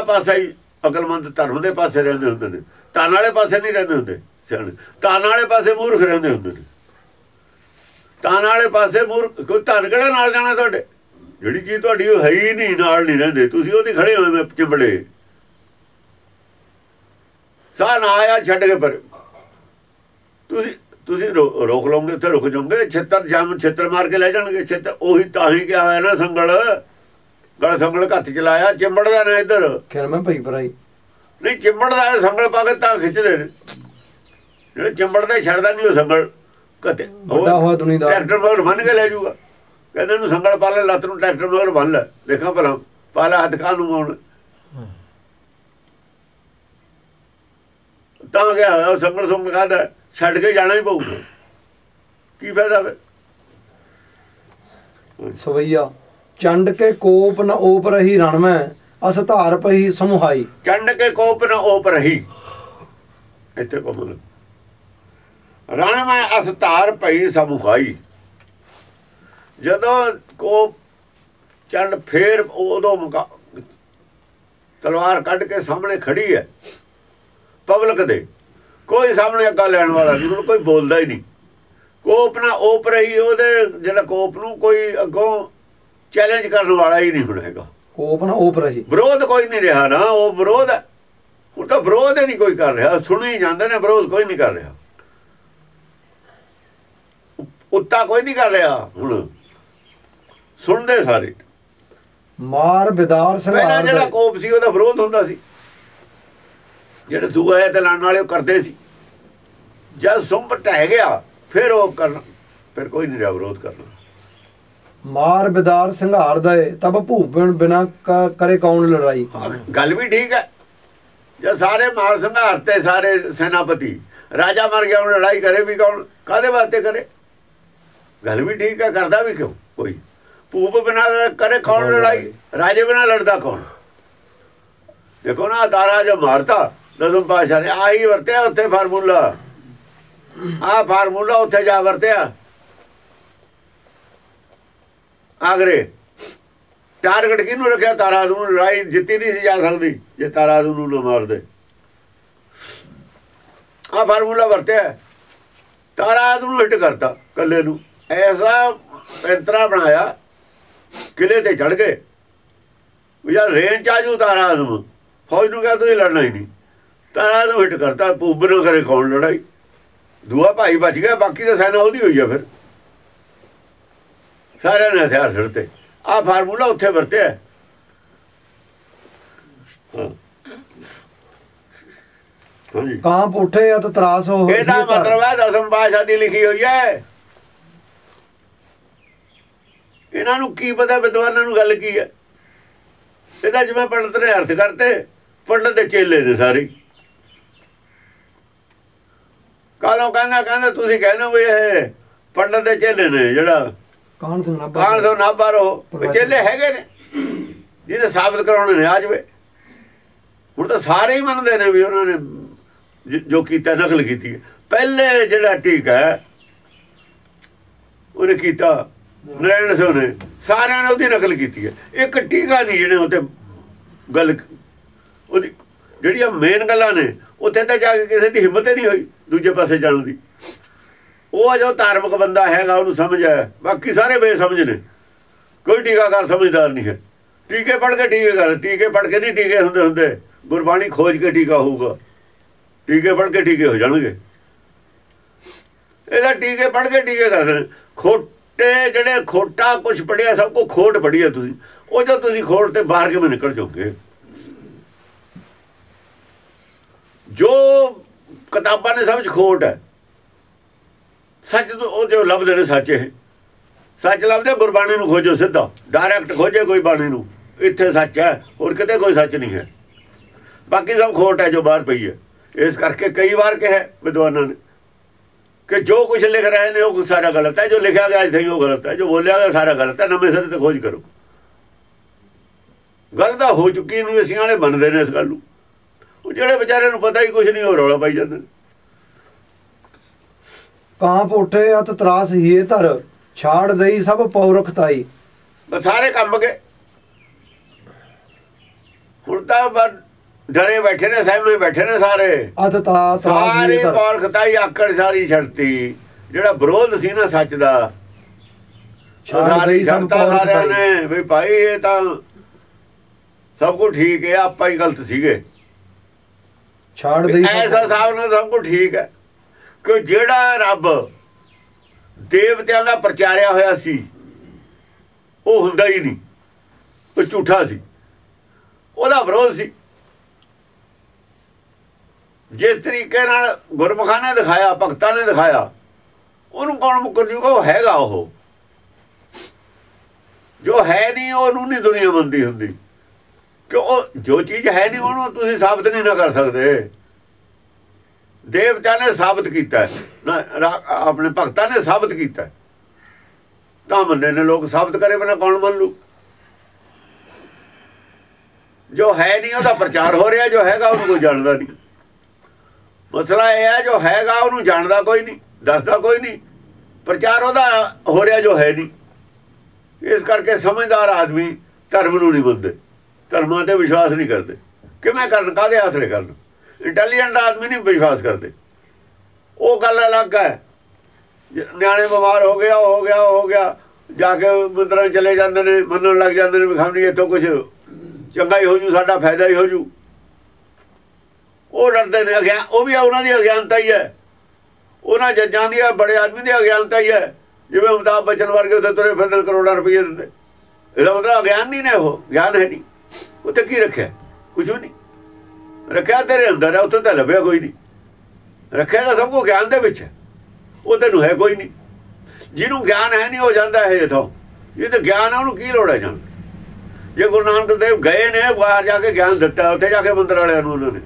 ਪਾਸੇ ਹੀ ਅਕਲਮੰਦ ਧਰਮ ਦੇ ਪਾਸੇ ਰਹਿੰਦੇ ਹੁੰਦੇ ਨੇ। ਧਨ ਵਾਲੇ ਪਾਸੇ ਨਹੀਂ ਰਹਿੰਦੇ ਹੁੰਦੇ, ਸਿਆਣੇ। ਧਨ ਵਾਲੇ ਪਾਸੇ ਮੂਰਖ ਰਹਿੰਦੇ ਹੁੰਦੇ ਨੇ। ਧਨ ਵਾਲੇ ਪਾਸੇ ਮੂਰਖ, ਕੋਈ ਧਨ ਕਿਹੜਾ ਨਾਲ ਜਾਣਾ ਤੁਹਾਡੇ? ਜਿਹੜੀ ਚੀਜ਼ ਤੁਹਾਡੀ ਉਹ ਹੈ ਹੀ ਨਹੀਂ, ਨਾਲ ਨਹੀਂ ਰਹਿੰਦੇ। ਤੁਸੀਂ ਉਹਦੀ ਖੜੇ ਹੋਏ ਮੈਂ ਚਿੰਬੜੇ। ਸਾਹ ਨਾ ਆਇਆ ਛੱਡ ਕੇ ਪਰ ਤੁਸੀਂ ਤੁਸੀਂ ਰੋ- ਰੋਕ ਲਓਗੇ ਉੱਥੇ ਰੁਕ ਜਾਓਗੇ। ਛੇਤਰ ਜਮ ਛੇਤਰ ਮਾਰ ਕੇ ਲੈ ਜਾਣਗੇ। ਛੇਤਰ, ਉਹੀ ਤਾਂ ਹੀ ਕਿਹਾ ਹੋਇਆ ਨਾ ਸੰਗਲ। ਗਲ ਸੰਗਲ ਹੱਥ ਚ ਲਾਇਆ ਚਿੰਬੜਦਾ ਨਾ ਇੱਧਰ। ਖੈਰ ਮੈਂ ਭਈ ਭਰਾਈ। ਨਹੀਂ ਚਿੰਬੜਦਾ ਹੈ ਸੰਗਲ ਪਾ ਕੇ ਤਾਂ ਖਿੱਚਦੇ ਨੇ। ਜਿਹੜੇ ਚਿੰਬੜਦੇ ਛੱਡਦਾ ਨਹੀਂ ਉਹ ਸੰਗਲ। ਕਤੇ ਵੱਡਾ ਹੋਇਆ ਦੁਨੀਦਾਰ। ਟਰੈਕਟਰ ਮਗਰ ਬੰਨ ਕੇ ਲੈ ਜਾਊਗਾ। ਕਹਿੰਦੇ ਨੂੰ ਸੰਗਲ ਪਾ ਲੈ ਲੱਤ ਨੂੰ ਟਰੈਕਟਰ ਮਗਰ ਬੰਨ ਲੈ। ਦੇਖਾਂ ਭਲਾ ਪਾ ਲੈ ਹੱਥ ਖਾਂ ਨੂੰ ਆਉਣ। ਤਾਂ ਗਿਆ ਉਹ ਸੰਗਲ ਸੁੰਗ ਖਾਦਾ ਛੱਡ ਕੇ ਜਾਣਾ ਹੀ ਪਊਗਾ। ਕੀ ਫਾਇਦਾ ਫਿਰ? ਸਵਈਆ। ਚੰਡ ਕੇ ਕੋਪ ਨ ਓਪ ਰਹੀ ਰਣ ਮੈਂ ਅਸ ਧਾਰ ਪਈ ਸਮੁਹਾਈ। ਚੰਡ ਕੇ ਕੋਪ ਨ ਓਪ ਰਹੀ। ਇੱਥੇ ਕੋ ਰਣ ਮੈਂ ਅਸਤਾਰ ਪਈ ਸਮੁਖਾਈ ਜਦੋਂ ਕੋ ਚੰਡ ਫੇਰ ਉਦੋਂ ਮੁਕਾ ਤਲਵਾਰ ਕੱਢ ਕੇ ਸਾਹਮਣੇ ਖੜੀ ਹੈ ਪਬਲਿਕ ਦੇ। ਕੋਈ ਸਾਹਮਣੇ ਅੱਗਾ ਲੈਣ ਵਾਲਾ ਨਹੀਂ ਕੋਈ ਬੋਲਦਾ ਹੀ ਨਹੀਂ। ਕੋਪ ਨਾ ਓਪ ਰਹੀ, ਉਹਦੇ ਜਿਹੜਾ ਕੋਪ ਨੂੰ ਕੋਈ ਅੱਗੋਂ ਚੈਲੰਜ ਕਰਨ ਵਾਲਾ ਹੀ ਨਹੀਂ ਹੁਣ ਹੈਗਾ। ਕੋਪ ਨ ਓਪ ਰਹੀ ਵਿਰੋਧ ਕੋਈ ਨਹੀਂ ਰਿਹਾ ਨਾ ਉਹ ਵਿਰੋਧ ਹੈ। ਉਹ ਤਾਂ ਵਿਰੋਧ ਹੀ ਨਹੀਂ ਕੋਈ ਕਰ ਰਿਹਾ। ਸੁਣੀ ਜਾਂਦੇ ਨੇ ਵਿਰੋਧ ਕੋਈ ਨਹੀਂ ਕਰ ਰਿਹਾ। ਉੱਤਾ ਕੋਈ ਨਹੀਂ ਕਰ ਰਿਹਾ ਹੁਣ। ਸੁਣਦੇ ਸਾਰੇ। ਮਾਰ ਬਿਦਾਰ ਪਹਿਲਾਂ ਸੰਘਾਰ ਜਿਹੜਾ ਕੋਪ ਸੀ ਉਹਦਾ ਵਿਰੋਧ ਹੁੰਦਾ ਸੀ। ਜਿਹੜੇ ਦੂਏ ਤੇ ਲੜਨ ਵਾਲੇ ਉਹ ਕਰਦੇ ਸੀ। ਜਦ ਸੁੰਭ ਟਹਿ ਗਿਆ ਫਿਰ ਉਹ ਕਰਨ ਫਿਰ ਕੋਈ ਨਹੀਂ ਰਿਹਾ ਵਿਰੋਧ ਕਰਨਾ। ਮਾਰ ਬਿਦਾਰ ਸੰਘਾਰ ਦੇ ਤਬ ਭੂਪਣ ਬਿਨਾ ਕਰੇ ਕੌਣ ਲੜਾਈ? ਗੱਲ ਵੀ ਠੀਕ ਹੈ। ਜੇ ਸਾਰੇ ਮਾਰ ਸੰਘਾਰਤੇ ਸਾਰੇ ਸੈਨਾਪਤੀ ਰਾਜਾ ਮਰ ਗਿਆ ਹੁਣ ਲੜਾਈ ਕਰੇ ਵੀ ਕੌਣ? ਕਾਦੇ ਵਾਸਤੇ ਕਰੇ? ਗੱਲ ਵੀ ਠੀਕ ਹੈ ਕਰਦਾ ਵੀ ਕਿਉਂ? ਕੋਈ। ਭੂਪ ਬਿਨਾ ਕਰੇ ਕੌਣ ਲੜਾਈ? ਰਾਜੇ ਬਿਨਾ ਲੜਦਾ ਕੌਣ? ਦੇਖੋ ਨਾ ਤਾਰਾ ਜੋ ਮਾਰਤਾ ਦਸਮ ਪਾਸ਼ਾ ਨੇ ਆਹੀ ਵਰਤਿਆ ਉੱਥੇ ਫਾਰਮੂਲਾ। ਆਹ ਫਾਰਮੂਲਾ ਉੱਥੇ ਜਾ ਵਰਤਿਆ। ਆਗਰੇ। ਟਾਰਗੇਟ ਕਿਹਨੂੰ ਰੱਖਿਆ? ਤਾਰਾ ਨੂੰ ਲੜਾਈ ਜਿੱਤੀ ਨਹੀਂ ਸੀ ਜਾ ਸਕਦੀ, ਜੇ ਤਾਰਾ ਨੂੰ ਨਾ ਮਾਰਦੇ। ਆ ਫਾਰਮੂਲਾ ਵਰਤਿਆ। ਤਾਰਾ ਨੂੰ ਹਿੱਟ ਕਰਤਾ ਕੱਲੇ ਨੂੰ। ਐਸਾ ਪੈਂਤਰਾ ਬਣਾਇਆ, ਕਿਲੇ ਤੇ ਚੜ ਗਏ। ਵੀ ਯਾਰ ਰੇਂਜ ਆਜੂ ਤਾਰਾ ਆਦਮ ਫੌਜ ਨੂੰ ਕਿਹਾ, ਤੁਸੀਂ ਲੜਨਾ ਹੀ ਨਹੀਂ। ਤਾਰਾ ਨੂੰ ਹਿੱਟ ਕਰਤਾ, ਭੂਬ ਕਰੇ ਕੌਣ ਲੜਾਈ। ਦੂਆ ਭਾਈ ਬਚ ਗਿਆ, ਬਾਕੀ ਤਾਂ ਸੈਨਾ ਉਹਦੀ ਹੋਈ ਆ ਫਿਰ। ਸਾਰਿਆਂ ਨੇ ਹਥਿਆਰ ਸਿਰਤੇ। ਆ ਫਾਰਮੂਲਾ ਉੱਥੇ ਵਰਤਿਆ। ਹਾਂਜੀ। ਕਾਂਪ ਉਠੇ ਅਤ ਤਰਾਸ ਹੋ ਇਹਦਾ। ਮਤਲਬ ਹੈ ਦਸਮ ਪਾਸ਼ਾ ਦੀ ਲਿਖੀ ਹੋਈ ਹੈ। ਇਹਨਾਂ ਨੂੰ ਕੀ ਪਤਾ ਵਿਦਵਾਨਾਂ ਨੂੰ ਗੱਲ ਕੀ ਹੈ। ਇਹਦਾ ਜਿਵੇਂ ਪੰਡਤ ਨੇ ਅਰਥ ਕਰਤੇ ਪੰਡਤ ਦੇ ਚੇਲੇ ਨੇ ਸਾਰੇ। ਕਾਲੋਂ ਕਹਿੰਦਾ ਕਹਿੰਦਾ ਤੁਸੀਂ ਕਹਿੰਦੇ ਹੋ ਵੀ ਇਹ ਪੰਡਤ ਦੇ ਚੇਲੇ ਨੇ ਜਿਹੜਾ ਕਾਹਨ ਤੋਂ ਨਾ ਕਾਣ ਤੋਂ ਨਾ ਬਾਰੋ ਚੇਲੇ ਹੈਗੇ ਨੇ। ਜਿਹਨੇ ਸਾਬਤ ਕਰਾਉਣੇ ਨੇ ਆ ਜਵੇ। ਹੁਣ ਤਾਂ ਸਾਰੇ ਹੀ ਮੰਨਦੇ ਨੇ ਵੀ ਉਹਨਾਂ ਨੇ ਜ- ਕੀਤਾ ਨਕਲ ਕੀਤੀ ਪਹਿਲੇ ਜਿਹੜਾ ਟੀਕਾ ਹੈ ਉਹਨੇ ਕੀਤਾ ਨਰੈਣ ਸਿੰਘ ਨੇ। ਸਾਰਿਆਂ ਨੇ ਉਹਦੀ ਨਕਲ ਕੀਤੀ ਹੈ। ਇੱਕ ਟੀਕਾ ਨਹੀਂ ਜਿਹਨੇ ਉੱਤੇ ਗੱਲ ਉਹਦੀ ਜਿਹੜੀਆਂ ਮੇਨ ਗੱਲਾਂ ਨੇ ਉੱਥੇ ਤਾਂ ਜਾ ਕੇ ਕਿਸੇ ਦੀ ਹਿੰਮਤ ਹੀ ਨਹੀਂ ਹੋਈ ਦੂਜੇ ਪਾਸੇ ਜਾਣ ਦੀ। ਉਹ ਜੋ ਧਾਰਮਿਕ ਬੰਦਾ ਹੈਗਾ, ਉਹਨੂੰ ਸਮਝ ਆਇਆ। ਬਾਕੀ ਸਾਰੇ ਬੇਸਮਝ ਨੇ। ਕੋਈ ਟੀਕਾਕਾਰ ਸਮਝਦਾਰ ਨਹੀਂ ਹੈ। ਟੀਕੇ ਪੜ ਕੇ ਟੀਕੇ ਕਰ, ਟੀਕੇ ਪੜ ਕੇ ਨਹੀਂ ਟੀਕੇ ਹੁੰਦੇ ਹੁੰਦੇ। ਗੁਰਬਾਣੀ ਖੋਜ ਕੇ ਟੀਕਾ ਹੋਊਗਾ। ਟੀਕੇ ਪੜ ਕੇ ਟੀਕੇ ਹੋ ਜਾਣਗੇ। ਇਹਦਾ ਟੀਕੇ ਪੜ ਕੇ ਟੀਕੇ ਕਰਦੇ ਨੇ ਖੋਟੇ ਜਿਹੜੇ ਖੋਟਾ ਕੁਝ ਪੜਿਆ ਸਭ ਕੋ ਖੋਟ ਪੜਿਆ ਤੁਸੀਂ। ਉਹ ਜੋ ਤੁਸੀਂ ਖੋਟ ਤੇ ਬਾਹਰ ਕਿਵੇਂ ਨਿਕਲ ਜਾਓਗੇ? ਜੋ ਕਿਤਾਬਾਂ ਨੇ ਸਮਝ ਖੋਟ ਹੈ। ਸੱਚ ਤੋਂ ਉਹ ਜੋ ਲੱਭਦੇ ਨੇ ਸੱਚ ਇਹ। ਸੱਚ ਲੱਭਦੇ ਗੁਰਬਾਣੀ ਨੂੰ ਖੋਜੋ ਸਿੱਧਾ। ਡਾਇਰੈਕਟ ਖੋਜੇ ਕੋਈ ਬਾਣੀ ਨੂੰ। ਇੱਥੇ ਸੱਚ ਹੈ, ਹੋਰ ਕਿਤੇ ਕੋਈ ਸੱਚ ਨਹੀਂ ਹੈ। ਬਾਕੀ ਸਭ ਖੋਟ ਹੈ ਜੋ ਬਾਹਰ ਪਈ ਹੈ। ਇਸ ਕਰਕੇ ਕਈ ਵਾਰ ਕਿਹਾ ਵਿਦਵਾਨਾਂ ਨੇ ਕਿ ਜੋ ਕੁਝ ਲਿਖ ਰਹੇ ਨੇ, ਉਹ ਸਾਰਾ ਗਲਤ ਹੈ। ਜੋ ਲਿਖਿਆ ਗਿਆ ਇੱਥੇ ਉਹ ਗਲਤ ਹੈ। ਜੋ ਬੋਲਿਆ ਗਿਆ ਸਾਰਾ ਗਲਤ ਹੈ। ਨਵੇਂ ਸਿਰੇ ਤੇ ਖੋਜ ਕਰੋ। ਗੱਲ ਤਾਂ ਹੋ ਚੁੱਕੀ ਨੂੰ ਯੂਨੀਵਰਸਿਟੀਆਂ ਵਾਲੇ ਮੰਨਦੇ ਨੇ ਇਸ ਗੱਲ ਨੂੰ। ਉਹ ਜਿਹੜੇ ਵਿਚਾਰੇ ਨੂੰ ਪਤਾ ਹੀ ਕੁਝ ਨਹੀਂ ਹੋ ਰੌਲਾ ਪਾਈ ਜਾਂਦੇ ਨੇ। ਕਾਂਪ ਉਠੇ ਅਤ ਤਰਾਸ ਹੀਏ ਧਰ ਛਾੜ ਦਈ ਸਭ ਪੌਰਖ ਤਾਈ ਸਾਰੇ ਕੰਮ ਗਏ। ਹੁਣ ਤਾਂ ਡਰੇ ਬੈਠੇ ਨੇ ਸਹਿਮੇ ਬੈਠੇ ਨੇ ਸਾਰੇ। ਅਤ ਤਾ ਸਾਰੀ ਤਾ ਪੌਰਖਤਾਈ ਆਕੜ ਸਾਰੀ ਛੜਤੀ। ਜਿਹੜਾ ਵਿਰੋਧ ਸੀ ਨਾ ਸੱਚ ਦਾ ਸਾਰੀ ਛੜਤਾ ਸਾਰਿਆਂ। ਨੇ ਵੀ ਭਾਈ ਇਹ ਤਾਂ ਸਭ ਕੁਝ ਠੀਕ ਹੈ ਆਪਾਂ ਹੀ ਗਲਤ ਸੀਗੇ। ਛਾੜ ਦੇਈ ਐਸਾ ਹਿਸਾਬ ਨਾਲ ਸਭ ਕੁਝ ਠੀਕ ਹੈ। ਕਿ ਜਿਹੜਾ ਰੱਬ ਦੇਵਤਿਆਂ ਦਾ ਪ੍ਰਚਾਰਿਆ ਹੋਇਆ ਸੀ, ਉਹ ਹੁੰਦਾ ਹੀ ਨਹੀਂ, ਉਹ ਝੂਠਾ ਸੀ। ਉਹਦਾ ਵਿਰੋਧ ਸੀ। ਜਿਸ ਤਰੀਕੇ ਨਾਲ ਗੁਰਮੁਖਾਂ ਨੇ ਦਿਖਾਇਆ, ਭਗਤਾਂ ਨੇ ਦਿਖਾਇਆ, ਉਹਨੂੰ ਕੌਣ ਮੁਕਰ ਜੂਗਾ? ਉਹ ਹੈਗਾ ਉਹ। ਜੋ ਹੈ ਨਹੀਂ ਉਹਨੂੰ ਨਹੀਂ ਦੁਨੀਆ ਮੰਨਦੀ ਹੁੰਦੀ। ਕਿ ਉਹ ਜੋ ਚੀਜ਼ ਹੈ ਨਹੀਂ, ਉਹਨੂੰ ਤੁਸੀਂ ਸਾਬਤ ਨਹੀਂ ਨਾ ਕਰ ਸਕਦੇ। ਦੇਵਤਾ ਨੇ ਸਾਬਤ ਕੀਤਾ ਆਪਣੇ ਭਗਤਾਂ ਨੇ ਸਾਬਤ ਕੀਤਾ ਤਾਂ ਮੰਨੇ ਨੇ ਲੋਕ ਸਾਬਤ ਕਰੇ ਬਿਨਾ ਕੌਣ ਮੰਨ? ਲੂ ਜੋ ਹੈ ਨਹੀਂ, ਉਹਦਾ ਪ੍ਰਚਾਰ ਹੋ ਰਿਹਾ, ਜੋ ਹੈਗਾ, ਉਹਨੂੰ ਕੋਈ ਜਾਣਦਾ ਨਹੀਂ। ਮਸਲਾ ਇਹ ਹੈ, ਜੋ ਹੈਗਾ, ਉਹਨੂੰ ਜਾਣਦਾ ਕੋਈ ਨਹੀਂ, ਦੱਸਦਾ ਕੋਈ ਨਹੀਂ। ਪ੍ਰਚਾਰ ਉਹਦਾ ਹੋ ਰਿਹਾ, ਜੋ ਹੈ ਨਹੀਂ। ਇਸ ਕਰਕੇ ਸਮਝਦਾਰ ਆਦਮੀ ਧਰਮ ਨੂੰ ਨਹੀਂ ਮੰਨਦੇ। ਧਰਮਾਂ ਤੇ ਵਿਸ਼ਵਾਸ ਨਹੀਂ ਕਰਦੇ। ਕਿਵੇਂ ਕਰਨ ਕਾਦੇ ਆਸਰੇ ਕਰਨ? ਇੰਟੈਲੀਜੈਂਟ ਆਦਮੀ ਨਹੀਂ ਵਿਸ਼ਵਾਸ ਕਰਦੇ। ਉਹ ਗੱਲ ਅਲੱਗ ਹੈ। ਨਿਆਣੇ ਬਿਮਾਰ ਹੋ ਗਿਆ ਉਹ ਹੋ ਗਿਆ ਉਹ ਹੋ ਗਿਆ, ਜਾ ਕੇ ਮੰਦਰਾਂ ਚਲੇ ਜਾਂਦੇ ਨੇ, ਮੰਨਣ ਲੱਗ ਜਾਂਦੇ ਨੇ ਵੀ ਖਾਣੀ ਇੱਥੋਂ ਕੁਝ ਚੰਗਾ ਹੀ ਹੋ ਜੂ, ਸਾਡਾ ਫਾਇਦਾ ਹੀ ਹੋ ਜੂ। ਉਹ ਡਰਦੇ ਨੇ ਅਗਿਆਨ ਉਹ ਵੀ ਉਹਨਾਂ ਦੀ ਅਗਿਆਨਤਾ ਹੀ ਹੈ। ਉਹਨਾਂ ਜੱਜਾਂ ਦੀ ਬੜੇ ਆਦਮੀ ਦੀ ਅਗਿਆਨਤਾ ਹੀ ਹੈ। ਜਿਵੇਂ ਅਮਿਤਾਭ ਬੱਚਨ ਵਰਗੇ ਉੱਥੇ ਤੁਰੇ ਫਿਰਦੇ ਕਰੋੜਾਂ ਰੁਪਏ ਦਿੰਦੇ। ਇਹਦਾ ਮਤਲਬ ਅਗਿਆਨ ਨਹੀਂ ਨੇ ਉਹ, ਗਿਆਨ ਹੈ ਨਹੀਂ। ਉੱਥੇ ਕੀ ਰੱਖਿਆ? ਕੁਝ ਵੀ ਨਹੀਂ। ਰੱਖਿਆ ਤੇਰੇ ਅੰਦਰ ਹੈ ਉੱਥੇ ਤਾਂ ਲੱਭਿਆ ਕੋਈ ਨਹੀਂ। ਰੱਖਿਆ ਤਾਂ ਸਭ ਕੋ ਗਿਆਨ ਦੇ ਵਿੱਚ। ਉਹ ਤੈਨੂੰ ਹੈ ਕੋਈ ਨਹੀਂ। ਜਿਹਨੂੰ ਗਿਆਨ ਹੈ ਨਹੀਂ ਹੋ ਜਾਂਦਾ ਹੈ ਇਥੋਂ ਇਹ ਤਾਂ ਗਿਆਨ ਉਹਨੂੰ ਕੀ ਲੋੜ ਹੈ ਜਾਣ ਜੇ ਗੁਰੂ ਨਾਨਕ ਦੇਵ ਗਏ ਨੇ, ਬਾਹਰ ਜਾ ਕੇ ਗਿਆਨ ਦਿੱਤਾ, ਉੱਥੇ ਜਾ ਕੇ ਮੰਦਰ ਵਾਲਿਆਂ ਨੂੰ ਉਹਨਾਂ ਨੇ।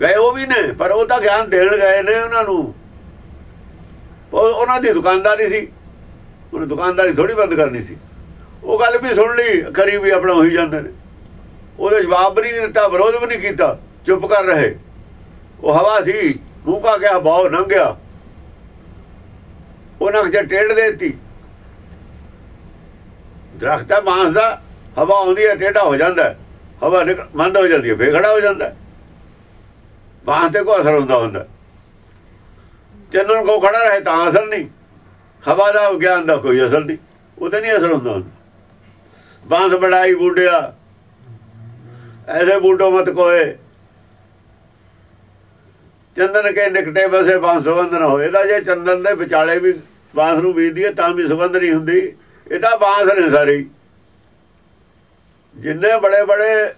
ਗਏ ਉਹ ਵੀ ਨੇ, ਪਰ ਉਹ ਤਾਂ ਗਿਆਨ ਦੇਣ ਗਏ ਨੇ ਉਹਨਾਂ ਨੂੰ। ਉਹ, ਉਹਨਾਂ ਦੀ ਦੁਕਾਨਦਾਰੀ ਸੀ। ਉਹਨੇ ਦੁਕਾਨਦਾਰੀ ਥੋੜੀ ਬੰਦ ਕਰਨੀ ਸੀ। ਉਹ ਗੱਲ ਵੀ ਸੁਣ ਲਈ, ਕਰੀ ਵੀ ਆਪਣਾ ਹੋਈ ਜਾਂਦੇ ਨੇ। ਉਹਦੇ ਜਵਾਬ ਵੀ ਨਹੀਂ ਦਿੱਤਾ, ਵਿਰੋਧ ਵੀ ਨਹੀਂ ਕੀਤਾ, ਚੁੱਪ ਕਰ ਰਹੇ। ਉਹ ਹਵਾ ਸੀ, ਮੂੰਹ ਕਾ ਗਿਆ, ਬਾਹ ਲੰਘਿਆ। ਉਹਨਾਂ ਕਿ ਟੇਢ ਦੇਤੀ। ਦਰਖਤ ਹੈ ਬਾਂਸ ਦਾ ਹਵਾ ਆਉਂਦੀ ਹੈ, ਟੇਢਾ ਹੋ ਜਾਂਦਾ ਹਵਾ ਨਿਕਲ ਬੰਦ ਹੋ ਜਾਂਦੀ ਹੈ, ਫੇਰ ਖੜਾ ਹੋ ਜਾਂਦਾ ਹੈ। ਬਾਂਸ ਤੇ ਕੋਈ ਅਸਰ ਹੁੰਦਾ ਹੁੰਦਾ ਚੰਨਣ ਕੋ ਖੜਾ ਰਹੇ, ਤਾਂ ਅਸਰ ਨਹੀਂ। ਹਵਾ ਦਾ ਗਿਆਨ ਦਾ ਕੋਈ ਅਸਰ ਨਹੀਂ। ਉਹਦੇ ਨਹੀਂ ਅਸਰ ਹੁੰਦਾ ਹੁੰਦਾ। ਬਾਂਸ ਬੜਾਈ ਬੂਡਿਆ ਐਸੇ ਬੂਟੋ ਮਤ ਕੋਏ। ਚੰਦਨ ਕੇ ਨਿਕਟੇ ਬਸੇ ਬਾਂਸ ਸੁਗੰਧ ਨਾ ਹੋਏ। ਇਹਦਾ ਜੇ ਚੰਦਨ ਦੇ ਵਿਚਾਲੇ ਵੀ ਬਾਂਸ ਨੂੰ ਬੀਜਦੀ ਹੈ, ਤਾਂ ਵੀ ਸੁਗੰਧ ਨਹੀਂ ਹੁੰਦੀ। ਇਹ ਤਾਂ ਬਾਂਸ ਨੇ ਸਾਰੇ। ਜਿੰਨੇ ਬੜੇ ਬੜੇ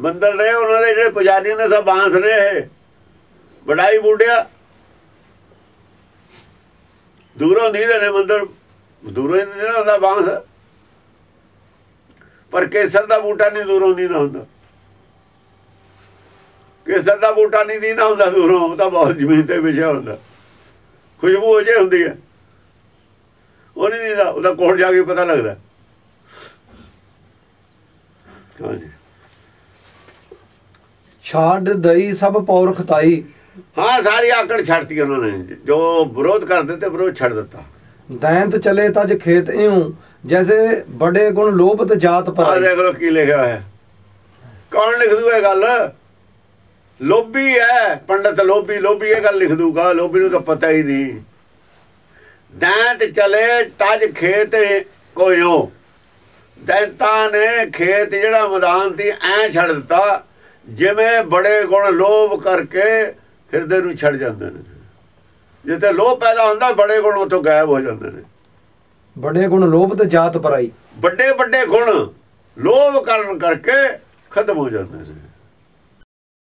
ਮੰਦਰ ਨੇ, ਉਹਨਾਂ ਦੇ ਜਿਹੜੇ ਪੁਜਾਰੀ ਨੇ, ਸਭ ਬਾਂਸ ਨੇ ਇਹ। ਬੜਾਈ ਬੂਡਿਆ ਦੂਰੋਂ ਦੀਦੇ ਨੇ ਮੰਦਰ। ਦੂਰੋਂ ਹੀ ਨਹੀਂ ਹੁੰਦਾ ਬਾਂਸ। ਪਰ ਕੇਸਰ ਦਾ ਬੂਟਾ ਨਹੀਂ ਦੂਰੋਂ ਦੀਦਾ ਹੁੰਦਾ। ਕੇਸਰ ਦਾ ਬੂਟਾ ਨਹੀਂ ਦੀਦਾ ਹੁੰਦਾ ਦੂਰੋਂ ਉਹ ਤਾਂ ਬਹੁਤ ਜ਼ਮੀਨ ਤੇ ਵਿਛਿਆ ਹੁੰਦਾ। ਖੁਸ਼ਬੂ ਹੋ ਜੇ ਹੁੰਦੀ ਹੈ। ਉਹ ਨਹੀਂ ਦੀਦਾ ਉਹਦਾ ਕੋਲ ਜਾ ਕੇ ਪਤਾ ਲੱਗਦਾ। ਹਾਂਜੀ। ਛਾੜ ਦਈ ਸਭ ਪੌਰ ਖਤਾਈ। ਹਾਂ ਸਾਰੀ ਆਕੜ ਛੱਡਤੀ ਉਹਨਾਂ ਨੇ। ਜੋ ਵਿਰੋਧ ਕਰਦੇ ਤੇ ਵਿਰੋਧ ਛੱਡ ਦਿੱਤਾ। ਦੈਂਤ ਚਲੇ ਤਜ ਖੇਤ ਇਉ ਜੈਸੇ ਬੜੇ ਗੁਣ ਲੋਭਤ ਜਾਤ ਆ ਪਰ ਦੇਖ ਲੋ ਕੀ ਲਿਖਿਆ ਹੋਇਆ। ਕੌਣ ਲਿਖ ਦੂ ਇਹ ਗੱਲ? ਲੋਭੀ ਹੈ ਪੰਡਤ ਲੋਭੀ ਲੋਭੀ ਇਹ ਗੱਲ ਲਿਖ ਦੂਗਾ ਲੋਭੀ ਨੂੰ ਤਾਂ ਪਤਾ ਹੀ ਨਹੀਂ। ਦੈਂਤ ਚਲੇ ਤਜ ਖੇਤ ਕੋਇਓ। ਦੈਂਤਾਂ ਨੇ ਖੇਤ ਜਿਹੜਾ ਮੈਦਾਨ ਸੀ ਐ ਛੱਡ ਦਿੱਤਾ। ਜਿਵੇਂ ਬੜੇ ਗੁਣ ਲੋਭ ਕਰਕੇ ਹਿਰਦੇ ਨੂੰ ਛੱਡ ਜਾਂਦੇ ਨੇ। ਜਿੱਥੇ ਲੋਭ ਪੈਦਾ ਹੁੰਦਾ ਬੜੇ ਗੁਣ ਉੱਥੋਂ ਗਾਇਬ ਹੋ ਜਾਂਦੇ ਨੇ। ਬੜੇ ਗੁਣ ਲੋਭਤ ਜਾਤ ਪਰਾਈ। ਵੱਡੇ ਵੱਡੇ ਗੁਣ ਲੋਭ ਕਰਨ ਕਰਕੇ ਖਤਮ ਹੋ ਜਾਂਦੇ ਨੇ।